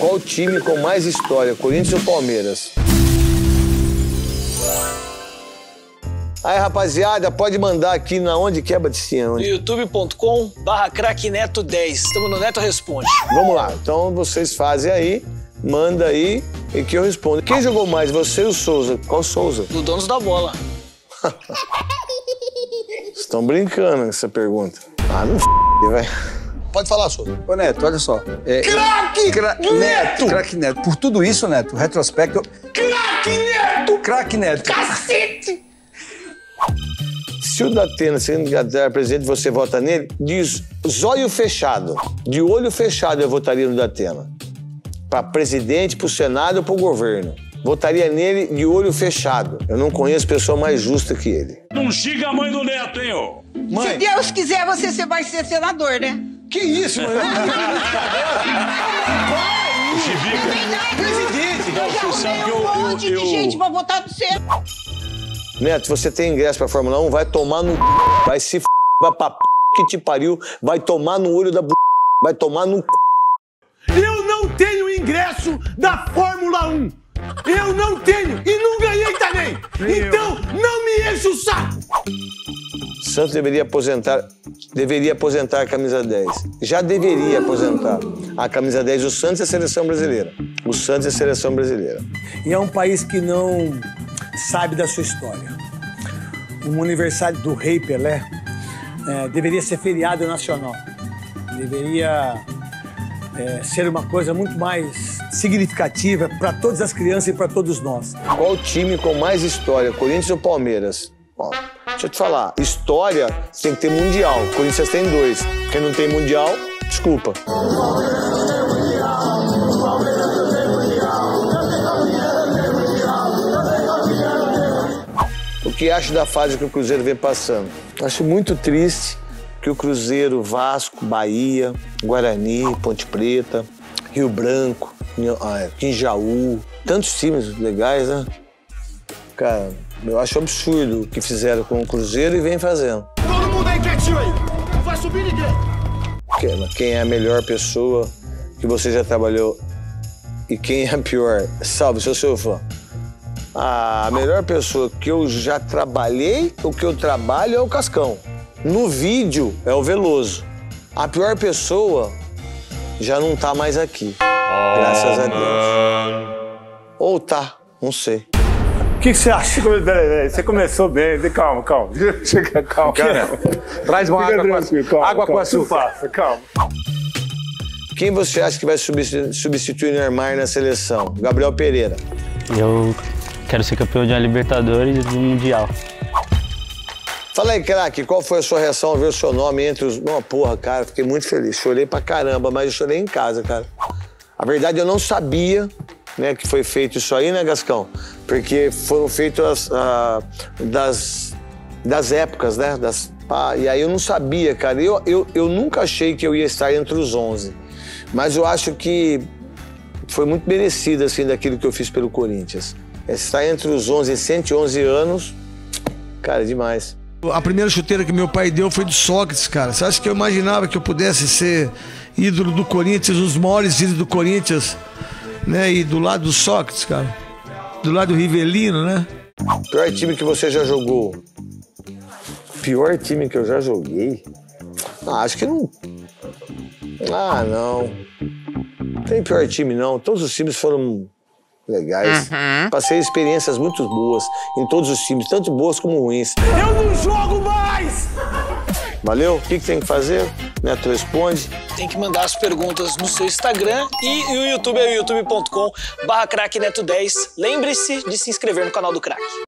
Qual o time com mais história, Corinthians ou Palmeiras? Aí, rapaziada, pode mandar aqui na onde que Batistinha? No Onde? youtube.com barra crackneto10. Estamos no Neto Responde. Vamos lá, então vocês fazem aí, manda aí e que eu respondo. Quem jogou mais, você ou o Souza? Qual Souza? Do Donos da Bola. Estão brincando com essa pergunta. Ah, não f***, velho. Pode falar, Souza. Ô, Neto, olha só. É, Craque Cra Neto! Craque Neto. Por tudo isso, Neto, retrospecto. Craque Neto! Craque Neto. Cacete! Se o Datena se candidatar a presidente, você vota nele, diz zóio fechado. De olho fechado eu votaria no Datena. Para presidente, para o Senado ou para o governo. Votaria nele de olho fechado. Eu não conheço pessoa mais justa que ele. Não xinga a mãe do neto, hein, ô? Se Mãe, Deus quiser, você vai ser senador, né? Que isso, mãe? Presidente! Eu já sabe arrumei que eu- um eu- monte eu- de gente pra votar no você. Neto, você tem ingresso pra Fórmula 1, vai tomar no vai se f... vai pra p... que te pariu, vai tomar no olho da b... vai tomar no c... Eu não tenho ingresso da Fórmula 1. Eu não tenho e não ganhei também. Então não me enche o saco. Santos deveria aposentar, deveria aposentar a camisa 10. Já deveria aposentar a camisa 10 do Santos e a seleção brasileira. O Santos e a seleção brasileira. E é um país que não sabe da sua história. Um aniversário do rei Pelé eh, deveria ser feriado nacional. Deveria eh, ser uma coisa muito mais significativa para todas as crianças e para todos nós. Qual o time com mais história, Corinthians ou Palmeiras? Deixa eu te falar, história tem que ter mundial. Corinthians tem dois. Quem não tem mundial, desculpa. O que acho da fase que o Cruzeiro vem passando? Acho muito triste que o Cruzeiro, Vasco, Bahia, Guarani, Ponte Preta, Rio Branco, ah, Quinjaú, tantos times legais, né? Cara, eu acho absurdo o que fizeram com o Cruzeiro e vem fazendo. Todo mundo aí quietinho aí. Não vai subir ninguém. Quem, quem é a melhor pessoa que você já trabalhou e quem é a pior? Salve, sou seu fã. A melhor pessoa que eu já trabalhei, o que eu trabalho é o Cascão. No vídeo é o Veloso. A pior pessoa já não tá mais aqui. graças a Deus. Ou tá, não sei. O que, que você acha? Peraí, peraí. Você começou bem. Calma, calma. Chega, calma. Traz uma Fica água com açúcar. calma, Água com calma. açúcar. Passa, calma. Quem você acha que vai substitu- substituir o Neymar na seleção? Gabriel Pereira. Eu quero ser campeão de uma Libertadores e um Mundial. Fala aí, craque, qual foi a sua reação ao ver o seu nome entre os. Não, porra, cara, fiquei muito feliz. Chorei pra caramba, mas eu chorei em casa, cara. A verdade, eu não sabia né, que foi feito isso aí, né, Gascão? Porque foram feitas das, das épocas, né? Das, e aí eu não sabia, cara. Eu, eu, eu nunca achei que eu ia estar entre os 11. Mas eu acho que foi muito merecido, assim, daquilo que eu fiz pelo Corinthians. Estar entre os 11 e 111 anos, cara, é demais. A primeira chuteira que meu pai deu foi do Sócrates, cara. Você acha que eu imaginava que eu pudesse ser ídolo do Corinthians, os maiores ídolos do Corinthians, né? E do lado do Sócrates, cara. Do lado do Rivelino, né? Pior time que você já jogou? Pior time que eu já joguei? Ah, acho que não. Ah, não. Tem pior time, não. Todos os times foram legais. Passei experiências muito boas em todos os times, tanto boas como ruins. Eu não jogo mais! Valeu? O que, que tem que fazer? Neto responde. Tem que mandar as perguntas no seu Instagram e o YouTube é youtube.com barra crackneto10. Lembre-se de se inscrever no canal do Crack.